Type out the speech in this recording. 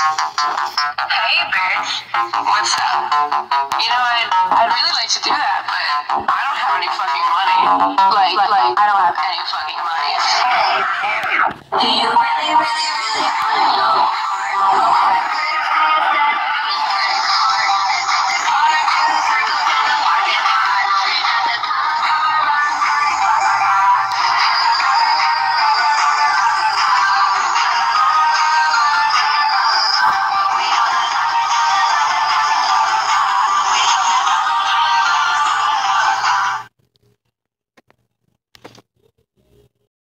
Hey, bitch. What's up? You know, I'd, I'd really like to do that, but I don't have any fucking money. Like, like, I don't have any fucking money. Do you really, really,